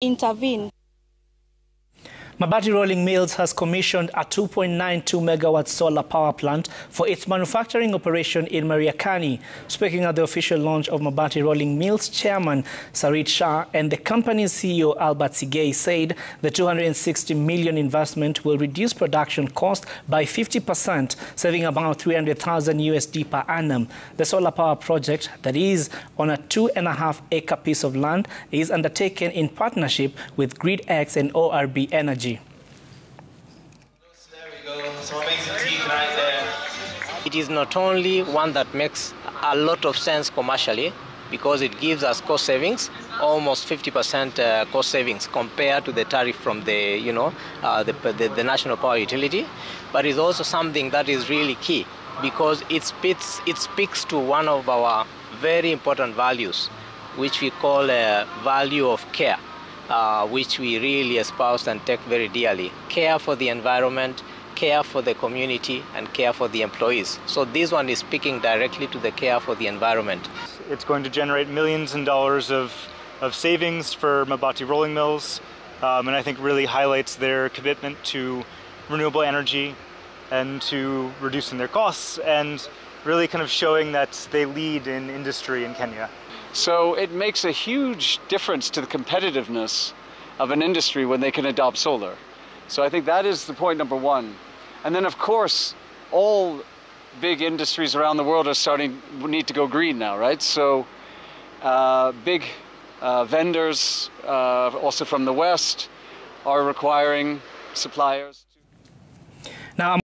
intervene. Mabati Rolling Mills has commissioned a 2.92 megawatt solar power plant for its manufacturing operation in Mariakani. Speaking at the official launch of Mabati Rolling Mills, Chairman Sarit Shah and the company's CEO Albert Sigei said the 260 million investment will reduce production cost by 50%, saving about 300,000 USD per annum. The solar power project that is on a two and a half acre piece of land is undertaken in partnership with GridX and ORB Energy. Some amazing teeth right there. It is not only one that makes a lot of sense commercially because it gives us cost savings, almost 50% uh, cost savings compared to the tariff from the, you know, uh, the, the, the, national power utility. But it's also something that is really key because it speaks, it speaks to one of our very important values, which we call a value of care, uh, which we really espouse and take very dearly. Care for the environment, care for the community and care for the employees. So this one is speaking directly to the care for the environment. It's going to generate millions and dollars of, of savings for Mabati rolling mills um, and I think really highlights their commitment to renewable energy and to reducing their costs and really kind of showing that they lead in industry in Kenya. So it makes a huge difference to the competitiveness of an industry when they can adopt solar. So I think that is the point number one. And then of course, all big industries around the world are starting, need to go green now, right? So uh, big uh, vendors, uh, also from the West, are requiring suppliers.